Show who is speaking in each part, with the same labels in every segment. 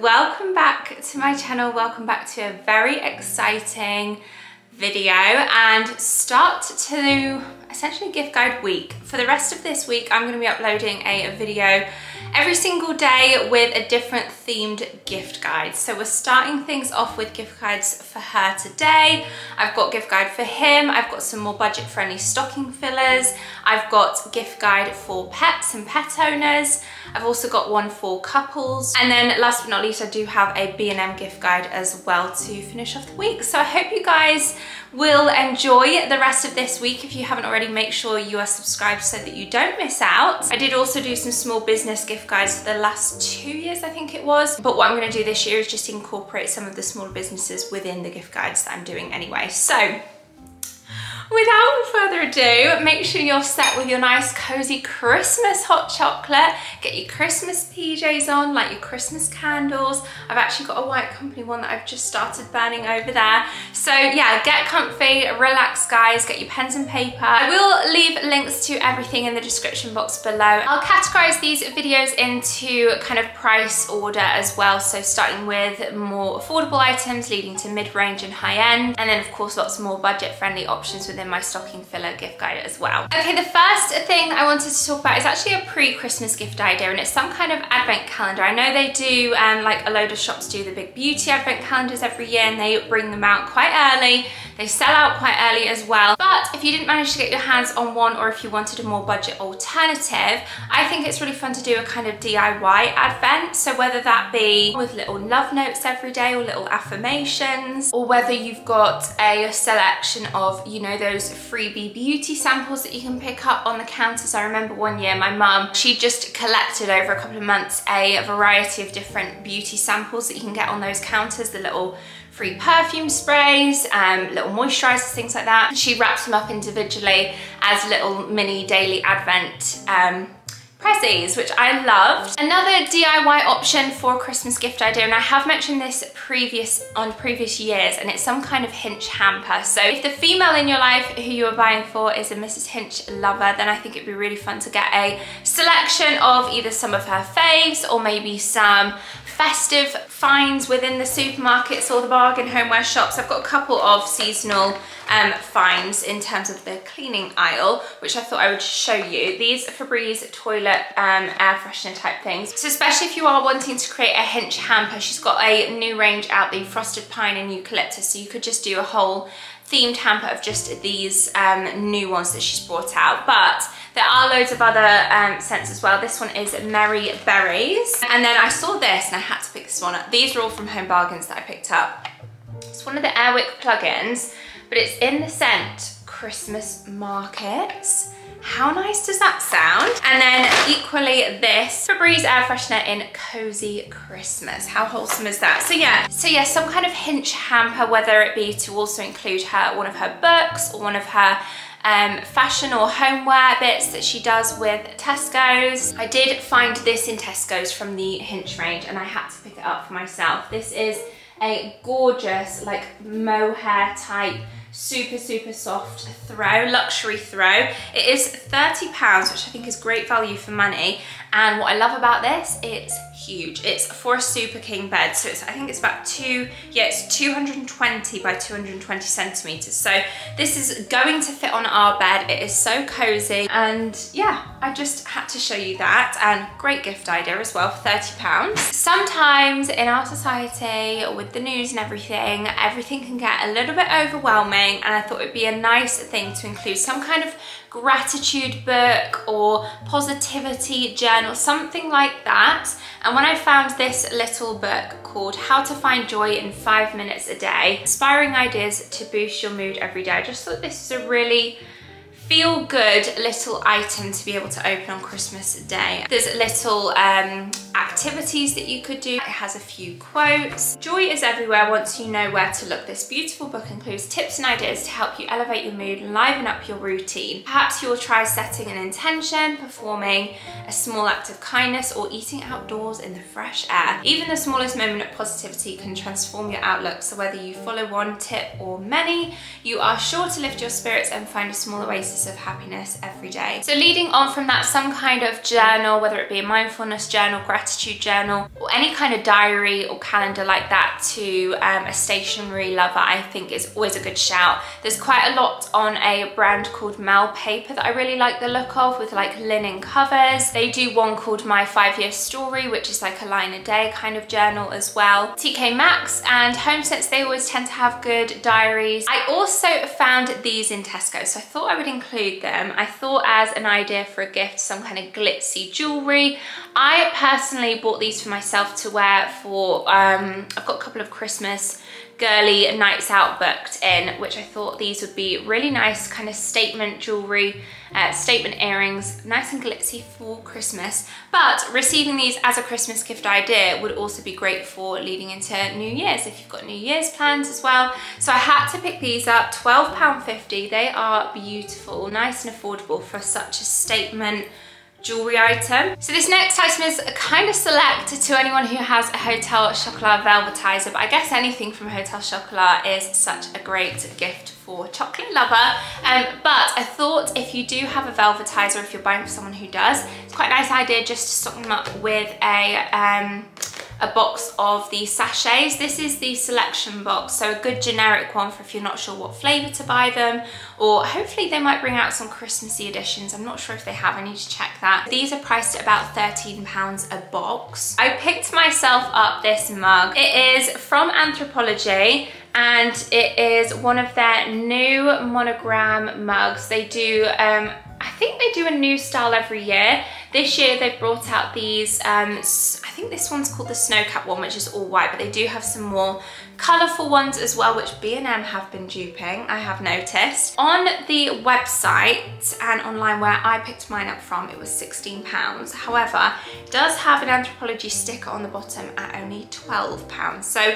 Speaker 1: welcome back to my channel. Welcome back to a very exciting video and start to essentially gift guide week. For the rest of this week, I'm gonna be uploading a video every single day with a different themed gift guide. So we're starting things off with gift guides for her today. I've got gift guide for him. I've got some more budget friendly stocking fillers. I've got gift guide for pets and pet owners. I've also got one for couples. And then last but not least, I do have a B&M gift guide as well to finish off the week. So I hope you guys will enjoy the rest of this week. If you haven't already, make sure you are subscribed so that you don't miss out. I did also do some small business gift guides for the last two years, I think it was. But what I'm gonna do this year is just incorporate some of the smaller businesses within the gift guides that I'm doing anyway. So without further ado, make sure you're set with your nice cozy Christmas hot chocolate. Get your Christmas PJs on, like your Christmas candles. I've actually got a white company one that I've just started burning over there. So yeah, get comfy, relax guys, get your pens and paper. I will leave links to everything in the description box below. I'll categorize these videos into kind of price order as well. So starting with more affordable items leading to mid-range and high-end. And then of course lots more budget-friendly options within my stocking filler gift guide as well. Okay, the first thing I wanted to talk about is actually a pre-Christmas gift idea and it's some kind of advent calendar. I know they do, um, like a load of shops do the big beauty advent calendars every year and they bring them out quite early. They sell out quite early as well. But if you didn't manage to get your hands on one or if you wanted a more budget alternative, I think it's really fun to do a kind of DIY advent. So whether that be with little love notes every day or little affirmations, or whether you've got a selection of, you know, those freebie beauty samples that you can pick up on the counters. I remember one year my mum, she just collected over a couple of months a variety of different beauty samples that you can get on those counters, the little free perfume sprays, um, little moisturizers, things like that. She wraps them up individually as little mini daily advent um, which I loved. Another DIY option for Christmas gift idea, and I have mentioned this previous on previous years, and it's some kind of Hinch hamper. So if the female in your life who you are buying for is a Mrs. Hinch lover, then I think it'd be really fun to get a selection of either some of her faves or maybe some festive finds within the supermarkets or the bargain homeware shops. I've got a couple of seasonal um, finds in terms of the cleaning aisle, which I thought I would show you. These Febreze toilet um, air freshener type things. So especially if you are wanting to create a Hinch hamper, she's got a new range out, the Frosted Pine and Eucalyptus. So you could just do a whole themed hamper of just these um, new ones that she's brought out. But there are loads of other um, scents as well. This one is Merry Berries. And then I saw this and I had to pick this one up. These are all from Home Bargains that I picked up. It's one of the Airwick plugins, but it's in the scent Christmas Markets. How nice does that sound? And then equally this Febreze air freshener in Cozy Christmas. How wholesome is that? So yeah, so yeah, some kind of Hinch hamper, whether it be to also include her one of her books or one of her um, fashion or homeware bits that she does with Tesco's. I did find this in Tesco's from the Hinch range and I had to pick it up for myself. This is a gorgeous like mohair type super, super soft throw, luxury throw. It is £30, which I think is great value for money. And what I love about this, it's huge. It's for a super king bed. So it's, I think it's about two, yeah, it's 220 by 220 centimeters. So this is going to fit on our bed. It is so cozy. And yeah, I just had to show you that and great gift idea as well for 30 pounds. Sometimes in our society with the news and everything, everything can get a little bit overwhelming and I thought it'd be a nice thing to include some kind of gratitude book or positivity journal, something like that. And when I found this little book called How to Find Joy in Five Minutes a Day, Inspiring Ideas to Boost Your Mood Every Day, I just thought this is a really feel good little item to be able to open on Christmas Day. There's little um, activities that you could do. It has a few quotes. Joy is everywhere once you know where to look. This beautiful book includes tips and ideas to help you elevate your mood and liven up your routine. Perhaps you'll try setting an intention, performing a small act of kindness or eating outdoors in the fresh air. Even the smallest moment of positivity can transform your outlook. So whether you follow one tip or many, you are sure to lift your spirits and find a small oasis of happiness every day. So leading on from that, some kind of journal, whether it be a mindfulness journal, gratitude journal, or any kind of diary or calendar like that to um, a stationery lover, I think is always a good shout. There's quite a lot on a brand called Mal Paper that I really like the look of with like linen covers. They do one called My Five Year Story, which is like a line a day kind of journal as well. TK Maxx and HomeSense, they always tend to have good diaries. I also found these in Tesco, so I thought I would include them. I thought as an idea for a gift, some kind of glitzy jewelry. I personally bought these for myself to wear for, um, I've got a couple of Christmas girly nights out booked in, which I thought these would be really nice kind of statement jewelry, uh, statement earrings, nice and glitzy for Christmas. But receiving these as a Christmas gift idea would also be great for leading into New Year's if you've got New Year's plans as well. So I had to pick these up, £12.50. They are beautiful, nice and affordable for such a statement jewelry item. So this next item is kind of select to anyone who has a Hotel Chocolat Velvetizer, but I guess anything from Hotel Chocolat is such a great gift for chocolate lover. Um, but I thought if you do have a velvetizer, if you're buying for someone who does, it's quite a nice idea just to stock them up with a um, a box of the sachets. This is the selection box, so a good generic one for if you're not sure what flavour to buy them, or hopefully they might bring out some Christmassy editions. I'm not sure if they have, I need to check that. These are priced at about £13 a box. I picked myself up this mug. It is from Anthropologie, and it is one of their new monogram mugs. They do, um, I think they do a new style every year. This year they've brought out these, um, I think this one's called the Snowcap one, which is all white, but they do have some more colourful ones as well, which B&M have been duping, I have noticed. On the website and online where I picked mine up from, it was £16. However, does have an Anthropologie sticker on the bottom at only £12. So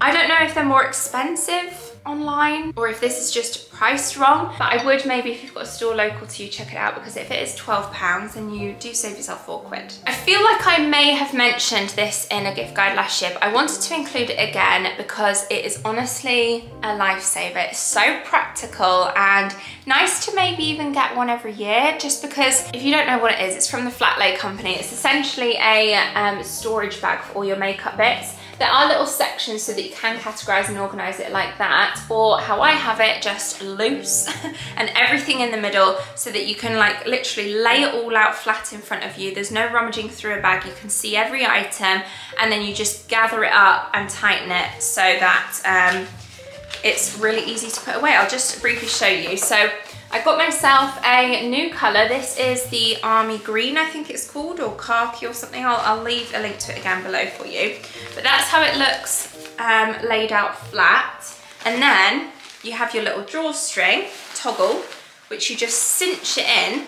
Speaker 1: I don't know if they're more expensive online or if this is just priced wrong but I would maybe if you've got a store local to you check it out because if it is 12 pounds then you do save yourself four quid. I feel like I may have mentioned this in a gift guide last year but I wanted to include it again because it is honestly a lifesaver. It's so practical and nice to maybe even get one every year just because if you don't know what it is it's from the Flat Lay company. It's essentially a um, storage bag for all your makeup bits there are little sections so that you can categorize and organize it like that, or how I have it, just loose and everything in the middle so that you can like literally lay it all out flat in front of you. There's no rummaging through a bag. You can see every item and then you just gather it up and tighten it so that um, it's really easy to put away. I'll just briefly show you. So I got myself a new colour. This is the Army Green, I think it's called, or khaki or something. I'll, I'll leave a link to it again below for you. But that's how it looks um, laid out flat. And then you have your little drawstring toggle, which you just cinch it in.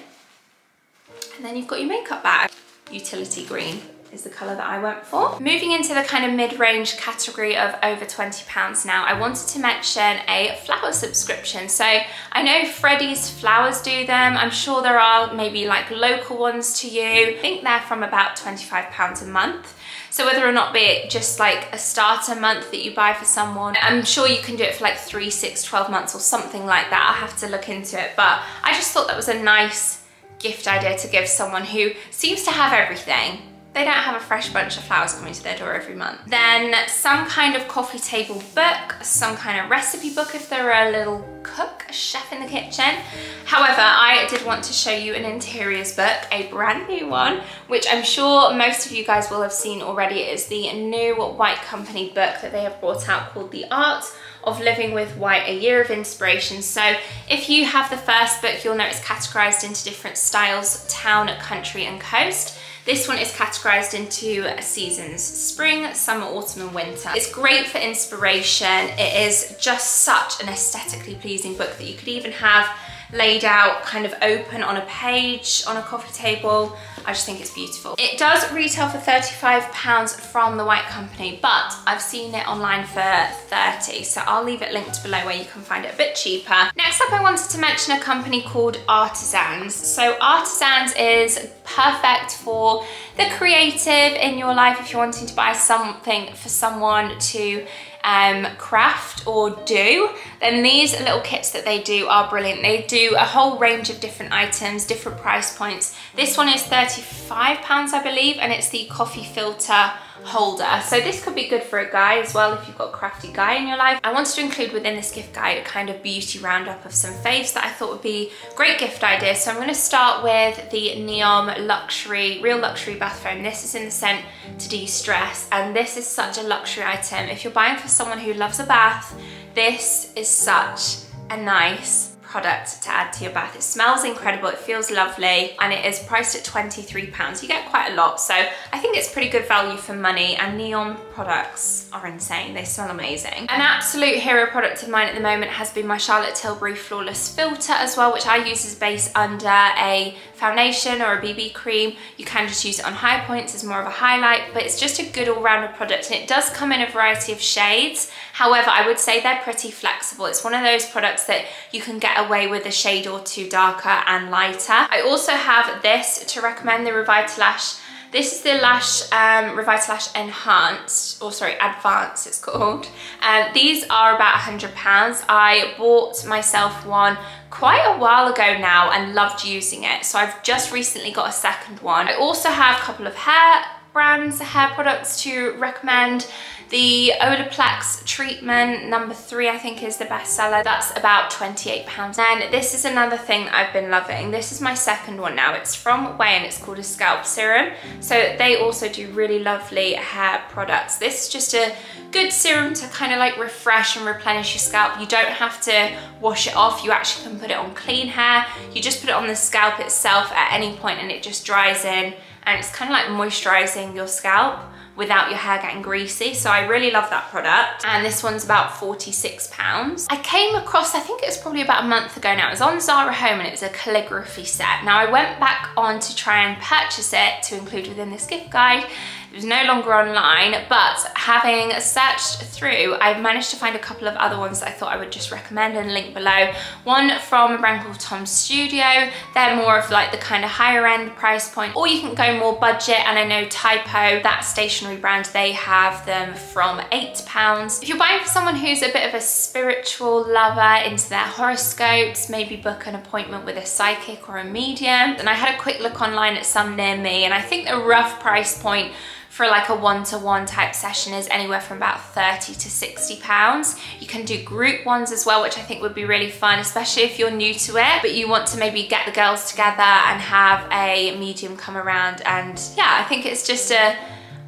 Speaker 1: And then you've got your makeup bag. Utility green is the colour that I went for. Moving into the kind of mid-range category of over 20 pounds now, I wanted to mention a flower subscription. So I know Freddie's Flowers do them. I'm sure there are maybe like local ones to you. I think they're from about 25 pounds a month. So whether or not be it just like a starter month that you buy for someone, I'm sure you can do it for like three, six, 12 months or something like that. I'll have to look into it. But I just thought that was a nice gift idea to give someone who seems to have everything they don't have a fresh bunch of flowers coming to their door every month. Then some kind of coffee table book, some kind of recipe book if they're a little cook, a chef in the kitchen. However, I did want to show you an interiors book, a brand new one, which I'm sure most of you guys will have seen already. It is the new White Company book that they have brought out called The Art of Living with White, A Year of Inspiration. So if you have the first book, you'll know it's categorized into different styles, town, country, and coast. This one is categorized into seasons, spring, summer, autumn and winter. It's great for inspiration. It is just such an aesthetically pleasing book that you could even have laid out kind of open on a page on a coffee table. I just think it's beautiful. It does retail for £35 from the White Company, but I've seen it online for 30 so I'll leave it linked below where you can find it a bit cheaper. Next up, I wanted to mention a company called Artisans. So Artisans is perfect for the creative in your life if you're wanting to buy something for someone to um, craft or do, then these little kits that they do are brilliant. They do a whole range of different items, different price points. This one is £35, I believe, and it's the coffee filter holder. So this could be good for a guy as well if you've got a crafty guy in your life. I wanted to include within this gift guide a kind of beauty roundup of some faves that I thought would be great gift ideas. So I'm going to start with the Neom Luxury, Real Luxury Bath Foam. This is in the scent to de-stress and this is such a luxury item. If you're buying for someone who loves a bath, this is such a nice product to add to your bath. It smells incredible, it feels lovely, and it is priced at £23. You get quite a lot, so I think it's pretty good value for money, and Neom products are insane. They smell amazing. An absolute hero product of mine at the moment has been my Charlotte Tilbury Flawless Filter as well, which I use as base under a foundation or a BB cream. You can just use it on high points as more of a highlight, but it's just a good all-rounder product, and it does come in a variety of shades. However, I would say they're pretty flexible. It's one of those products that you can get away with a shade or two darker and lighter. I also have this to recommend, the Revitalash this is the Lash um, Revitalash Enhanced, or sorry, Advanced it's called. Um, these are about £100. I bought myself one quite a while ago now and loved using it. So I've just recently got a second one. I also have a couple of hair brands, hair products to recommend. The Olaplex treatment, number three, I think is the best seller. That's about 28 pounds. And this is another thing I've been loving. This is my second one now. It's from Ouai and it's called a scalp serum. So they also do really lovely hair products. This is just a good serum to kind of like refresh and replenish your scalp. You don't have to wash it off. You actually can put it on clean hair. You just put it on the scalp itself at any point and it just dries in and it's kind of like moisturizing your scalp without your hair getting greasy. So I really love that product. And this one's about 46 pounds. I came across, I think it was probably about a month ago now, it was on Zara Home and it was a calligraphy set. Now I went back on to try and purchase it to include within this gift guide it was no longer online, but having searched through, I've managed to find a couple of other ones that I thought I would just recommend and link below. One from a brand called Tom's Studio. They're more of like the kind of higher end price point, or you can go more budget. And I know Typo, that stationery brand, they have them from eight pounds. If you're buying for someone who's a bit of a spiritual lover into their horoscopes, maybe book an appointment with a psychic or a medium. And I had a quick look online at some near me, and I think the rough price point for like a one-to-one -one type session is anywhere from about 30 to 60 pounds. You can do group ones as well, which I think would be really fun, especially if you're new to it, but you want to maybe get the girls together and have a medium come around. And yeah, I think it's just a,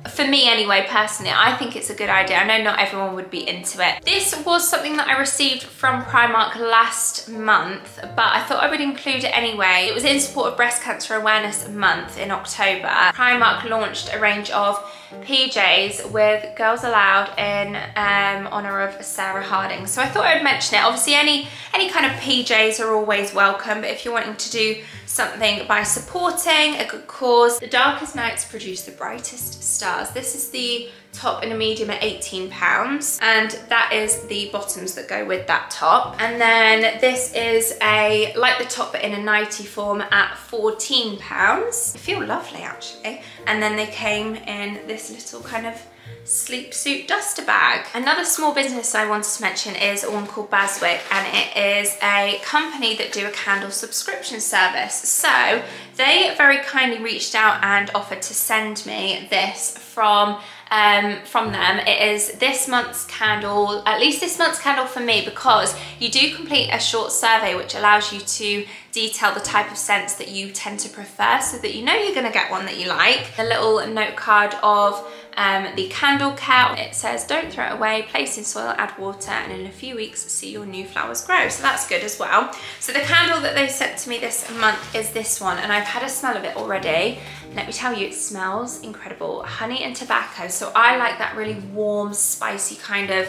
Speaker 1: for me anyway, personally, I think it's a good idea. I know not everyone would be into it. This was something that I received from Primark last month, but I thought I would include it anyway. It was in support of Breast Cancer Awareness Month in October. Primark launched a range of PJs with Girls Aloud in um, honour of Sarah Harding. So I thought I'd mention it. Obviously any, any kind of PJs are always welcome, but if you're wanting to do something by supporting a good cause, the darkest nights produce the brightest stars. This is the top in a medium at 18 pounds and that is the bottoms that go with that top and then this is a like the top but in a nighty form at 14 pounds feel lovely actually and then they came in this little kind of sleep suit duster bag. Another small business I wanted to mention is one called Baswick and it is a company that do a candle subscription service. So they very kindly reached out and offered to send me this from um, from them. It is this month's candle, at least this month's candle for me because you do complete a short survey which allows you to detail the type of scents that you tend to prefer so that you know you're gonna get one that you like. A little note card of um, the candle care. It says, don't throw it away, place in soil, add water, and in a few weeks, see your new flowers grow. So that's good as well. So the candle that they sent to me this month is this one, and I've had a smell of it already. Let me tell you, it smells incredible. Honey and tobacco. So I like that really warm, spicy kind of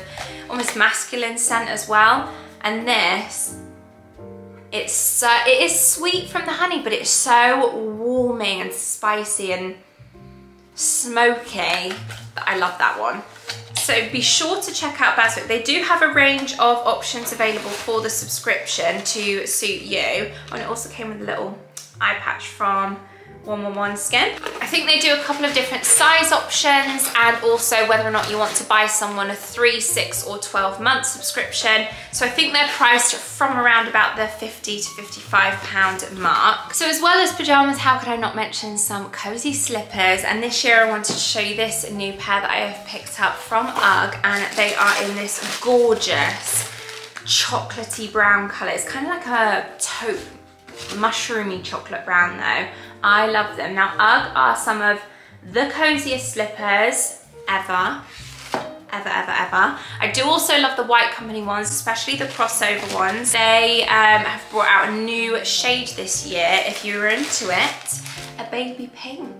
Speaker 1: almost masculine scent as well. And this it's so, it is sweet from the honey, but it's so warming and spicy and smoky. I love that one. So be sure to check out Baswick. They do have a range of options available for the subscription to suit you. And it also came with a little eye patch from 111 skin. I think they do a couple of different size options and also whether or not you want to buy someone a three, six or 12 month subscription. So I think they're priced from around about the 50 to 55 pound mark. So as well as pajamas, how could I not mention some cozy slippers? And this year I wanted to show you this new pair that I have picked up from UGG and they are in this gorgeous chocolatey brown colour. It's kind of like a taupe mushroomy chocolate brown though. I love them. Now UGG are some of the coziest slippers ever ever, ever, ever. I do also love the White Company ones, especially the crossover ones. They um, have brought out a new shade this year, if you're into it, a baby pink.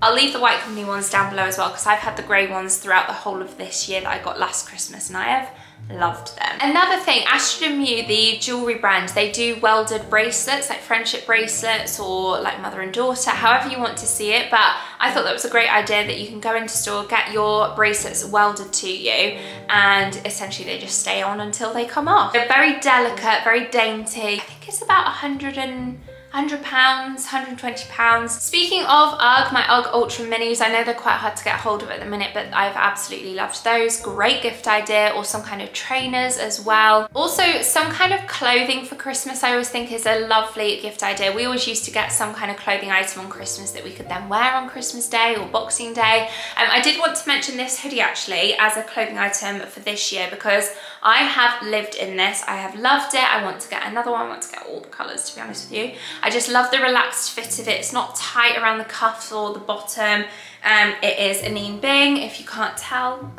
Speaker 1: I'll leave the White Company ones down below as well because I've had the grey ones throughout the whole of this year that I got last Christmas and I have loved them. Another thing, Ashton Mew, the jewellery brand, they do welded bracelets, like friendship bracelets or like mother and daughter, however you want to see it. But I thought that was a great idea that you can go into store, get your bracelets welded to you, and essentially they just stay on until they come off. They're very delicate, very dainty. I think it's about 100 and 100 pounds, 120 pounds. Speaking of UGG, my UGG Ultra Minis, I know they're quite hard to get hold of at the minute, but I've absolutely loved those. Great gift idea, or some kind of trainers as well. Also, some kind of clothing for Christmas I always think is a lovely gift idea. We always used to get some kind of clothing item on Christmas that we could then wear on Christmas Day or Boxing Day. Um, I did want to mention this hoodie actually as a clothing item for this year because I have lived in this. I have loved it. I want to get another one. I want to get all the colours to be honest with you. I just love the relaxed fit of it. It's not tight around the cuffs or the bottom. Um, it is Anine Bing, if you can't tell. um,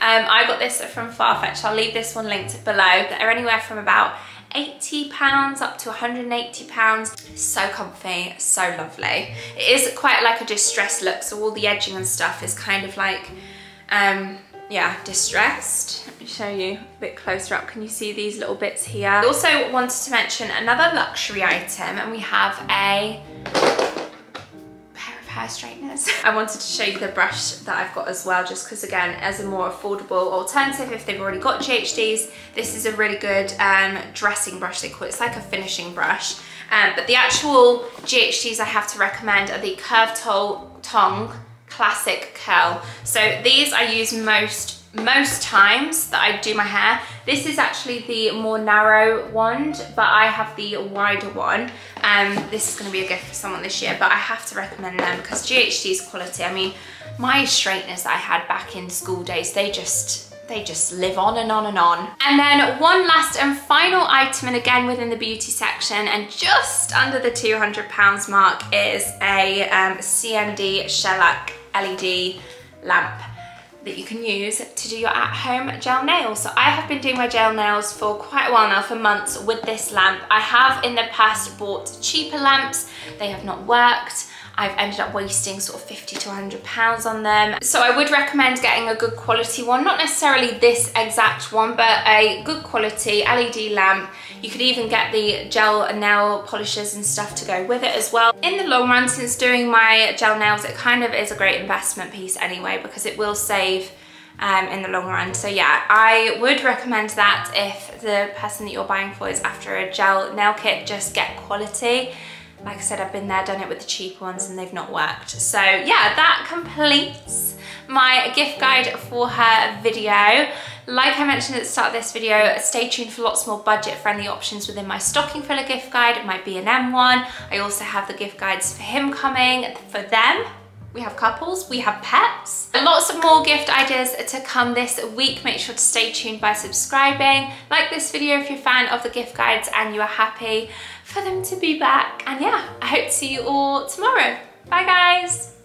Speaker 1: I got this from Farfetch. I'll leave this one linked below. They're anywhere from about 80 pounds up to 180 pounds. So comfy, so lovely. It is quite like a distressed look, so all the edging and stuff is kind of like, um, yeah, distressed. Let me show you a bit closer up. Can you see these little bits here? I also wanted to mention another luxury item and we have a pair of hair straighteners. I wanted to show you the brush that I've got as well, just because again, as a more affordable alternative, if they've already got GHDs, this is a really good um, dressing brush, they call it. It's like a finishing brush. Um, but the actual GHDs I have to recommend are the Curved Tongue classic curl. So these I use most most times that I do my hair. This is actually the more narrow wand, but I have the wider one. Um, this is gonna be a gift for someone this year, but I have to recommend them because GHD's quality. I mean, my straighteners I had back in school days, they just, they just live on and on and on. And then one last and final item, and again within the beauty section, and just under the 200 pounds mark is a um, CND shellac LED lamp that you can use to do your at-home gel nails. So I have been doing my gel nails for quite a while now, for months with this lamp. I have in the past bought cheaper lamps, they have not worked. I've ended up wasting sort of 50 to 100 pounds on them. So I would recommend getting a good quality one, not necessarily this exact one, but a good quality LED lamp. You could even get the gel and nail polishes and stuff to go with it as well. In the long run, since doing my gel nails, it kind of is a great investment piece anyway, because it will save um, in the long run. So yeah, I would recommend that if the person that you're buying for is after a gel nail kit, just get quality. Like I said, I've been there, done it with the cheap ones and they've not worked. So yeah, that completes my gift guide for her video. Like I mentioned at the start of this video, stay tuned for lots more budget-friendly options within my stocking filler gift guide, my B&M one. I also have the gift guides for him coming, for them, we have couples, we have pets. Lots of more gift ideas to come this week. Make sure to stay tuned by subscribing. Like this video if you're a fan of the gift guides and you are happy for them to be back. And yeah, I hope to see you all tomorrow. Bye guys.